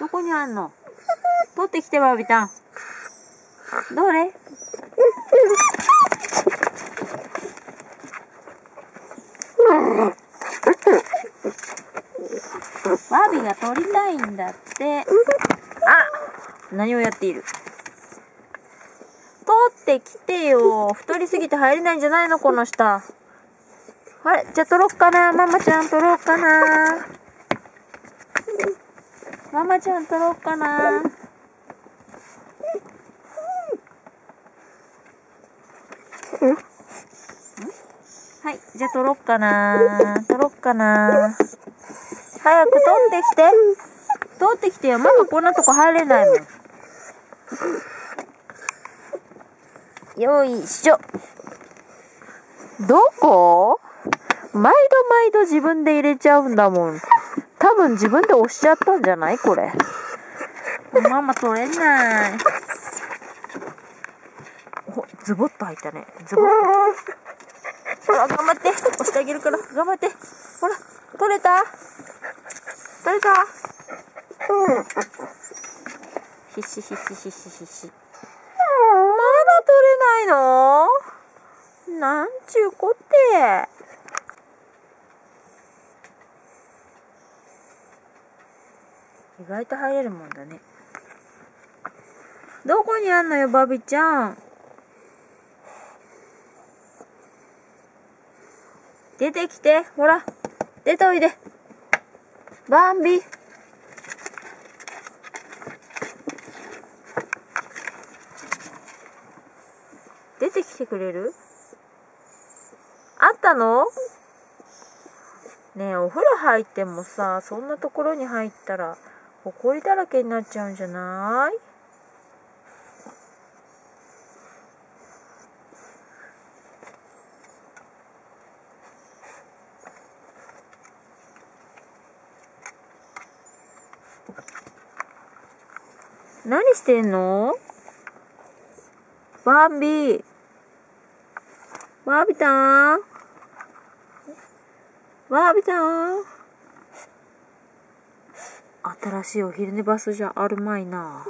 どこにあんの？取ってきてバビーちゃん。どれ？バービが取りたいんだって。あ何をやっている？取ってきてよ。太りすぎて入れないんじゃないのこの下。あれ？じゃあ取ろっかな。ママちゃん取ろうかな。ママちゃん取ろうかな。はい、じゃあ取ろっかな。取ろっかな。早く取ってきて。取ってきてよ。ママこんなとこ入れないもん。よいしょ。どこ？毎度毎度自分で入れちゃうんだもん。多分自分で押しちゃったんじゃない？これ。ママ取れない。お、ズボッと入ったね。ズボッと。ほら、頑張って。押してあげるから。頑張って。ほら、取れた？取れた？必死必死必死必死。まだ取れないの？なんちゅうこって。意外と入れるもんだね。どこにあんのよ、バビちゃん。出てきて、ほら。出ておいで。バンビ。出てきてくれる？あったの？ねえ、お風呂入ってもさ、そんなところに入ったら、ほこりだらけになっちゃうんじゃない？何してんの？バンビー。バービたんバービたん新しいお昼寝バスじゃあるまいな。